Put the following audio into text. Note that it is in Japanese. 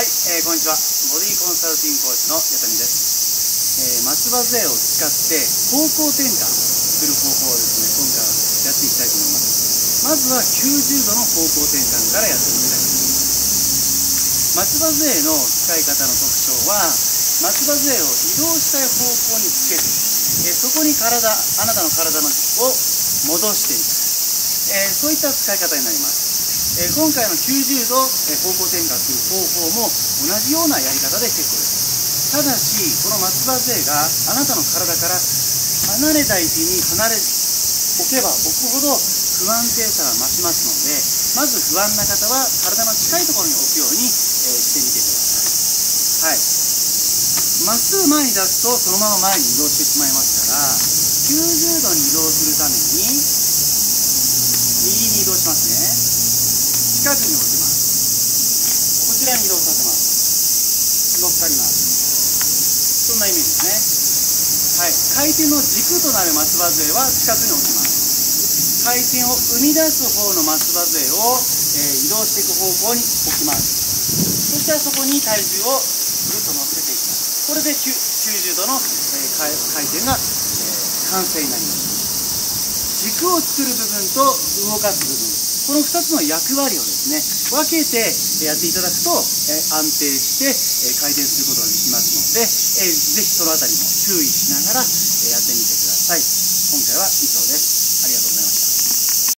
はい、えー、こんにちは。ボディコンサルティングコーチの八谷です。えー、松葉杖を使って方向転換する方法をですね、今回はやっていきたいと思います。まずは90度の方向転換からやっていきたいと思います。松葉杖の使い方の特徴は、松葉杖を移動したい方向につけて、えー、そこに体、あなたの体の軸を戻していく、え、そういった使い方になります。えー、今回の90度、え方向転換する方法も同じようなやり方で結構ですただしこの松葉杖があなたの体から離れた位置に離れ置けば置くほど不安定さが増しますのでまず不安な方は体の近いところに置くように、えしてみてください。はい。まっすぐ前に出すとそのまま前に移動してしまいますから90度に移動するために右に移動しますね近くに置きます。こちらに移動させます。乗っかります。そんなイメージですね。はい。回転の軸となる松葉杖は近くに置きます。回転を生み出す方の松葉杖を、えー、移動していく方向に置きます。そしたらそこに体重をぐるっと乗せていきます。これで90度の、えー、回転が、えー、完成になります。軸を作る部分と動かす部分。この2つの役割をですね分けてやっていただくと安定して回転することができますのでぜひその辺りも注意しながらやってみてください。今回は以上です。